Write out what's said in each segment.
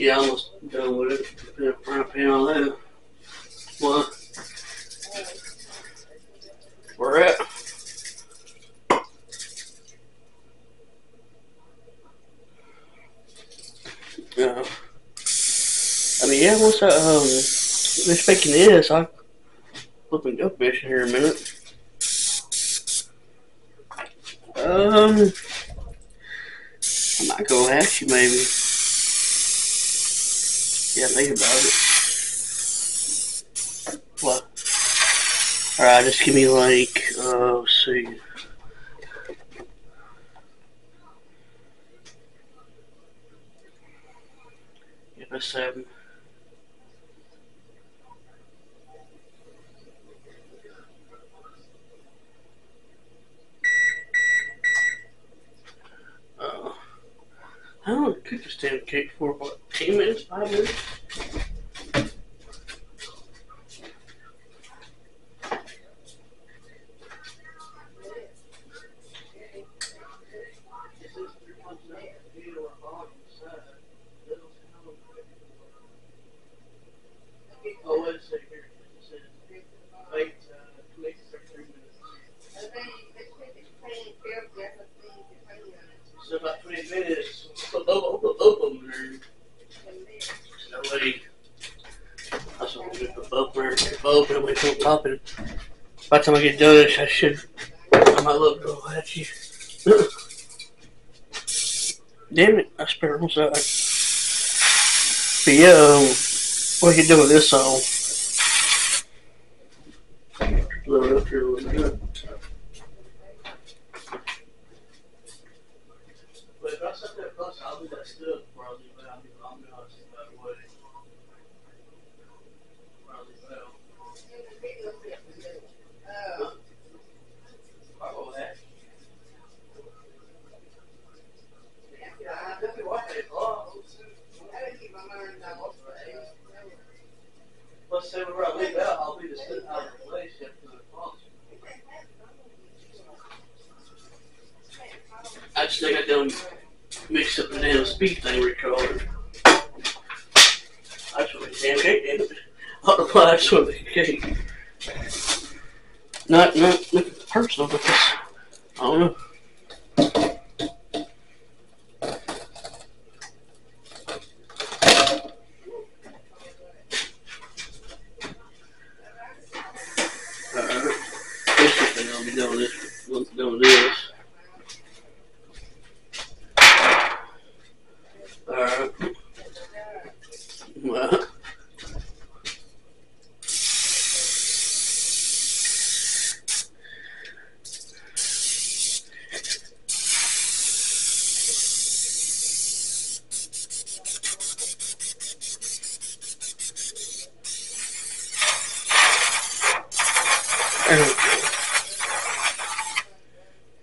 Yeah, I almost done with it. Put a frying pan on that. What? Where at? Yeah. I mean, yeah, once I, um, finish making this, I'll flip and go fishing here in a minute. Um, I might go ask you maybe. Yeah, think about it. What? Alright, just give me like, uh, let's see. Give us seven. Uh, I don't know, cook this damn cake for what, 10 minutes, 5 put both there, and wait till. By the time I get done, I should, I might look go at you. Damn it, I spare one side. But yeah, um, what you do with this song? Up here a little bit. But if I set that plus, I'll do that still probably, but I'll be, I'll be honest about the way. Probably well. Oh, that. Let's say whenever I leave out, I'll be the sit out of the relationship for the cross. I just think I done mixed up the damn speed thing recorder. I just want a damn cake, damn it. I don't know why I just want a cake. Not, not, personal, just, I don't know. Alright. This is the thing I'll be doing this, doing this. Alright. Well.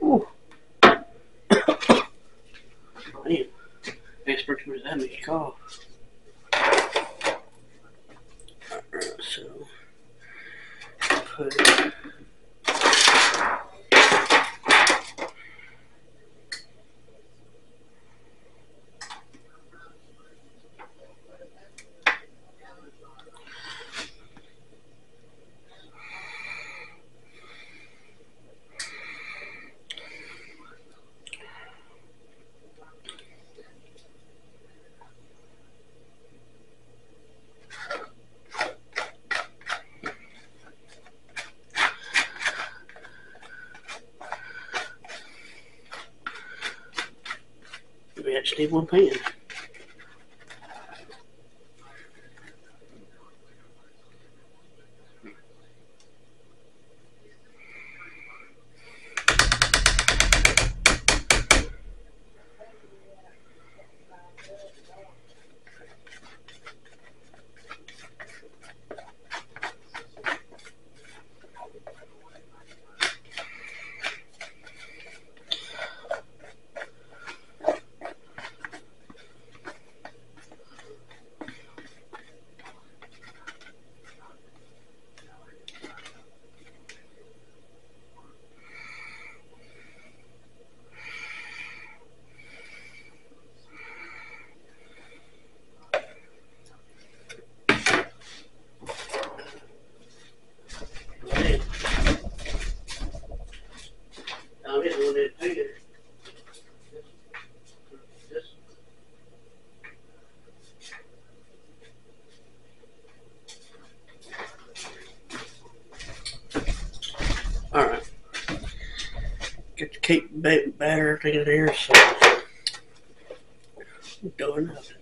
Ooh. Man, expert Alright, so put actually one pan. Everything in here, so doing nothing.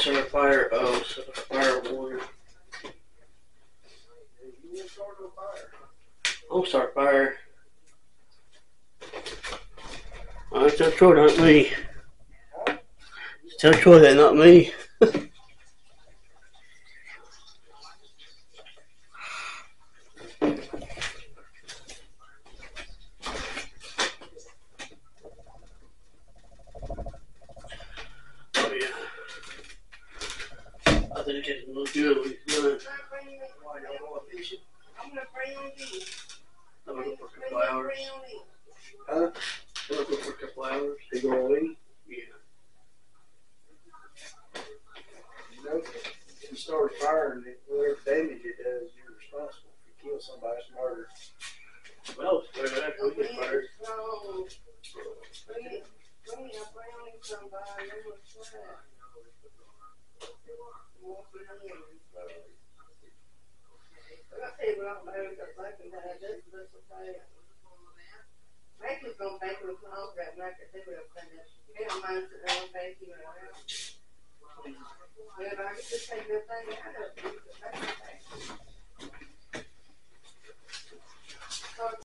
so the fire oh, so the fire warrior. I'll start fire. I tell Troy, not me. Tell that not me.